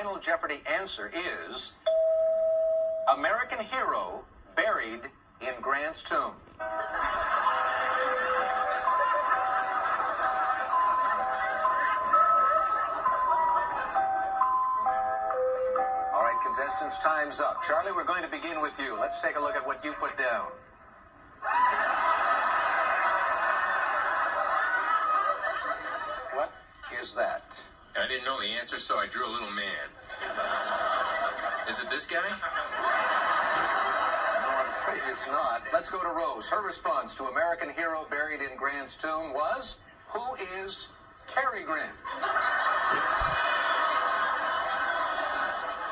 final Jeopardy answer is American hero buried in Grant's tomb. All right, contestants, time's up. Charlie, we're going to begin with you. Let's take a look at what you put down. What is that? I didn't know the answer, so I drew a little man. Is it this guy? No, I'm afraid it's not. Let's go to Rose. Her response to American hero buried in Grant's tomb was, Who is Cary Grant?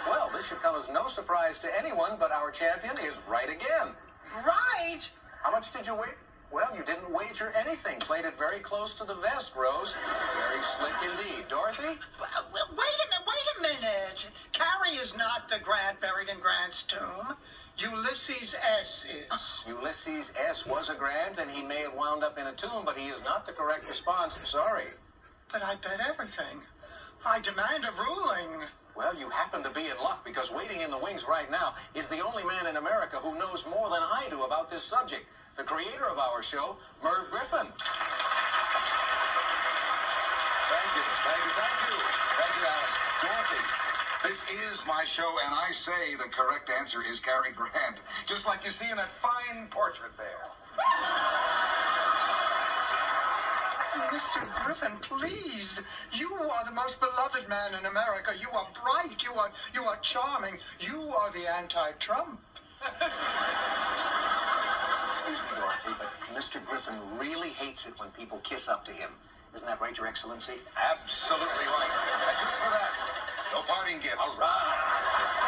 Well, this should come as no surprise to anyone, but our champion is right again. Right. How much did you wait? Well, you didn't wager anything. Played it very close to the vest, Rose. Very slick indeed. Dorothy? Wait a minute. Wait a minute. Cary is not the Grant buried in Grant's tomb. Ulysses S. is. Ulysses S. was a Grant, and he may have wound up in a tomb, but he is not the correct response. Sorry. But I bet everything. I demand a ruling. Well, you happen to be in luck because waiting in the wings right now is the only man in America who knows more than I do about this subject. The creator of our show, Merv Griffin. Thank you, thank you, thank you. Thank you, Alex. Dorothy, this is my show, and I say the correct answer is Cary Grant, just like you see in that fine portrait there. Mr. Griffin, please. You are the most beloved man in America. You are bright. You are you are charming. You are the anti-Trump. Dorothy, but Mr. Griffin really hates it when people kiss up to him. Isn't that right, Your Excellency? Absolutely right. Just for that, no parting gifts. All right.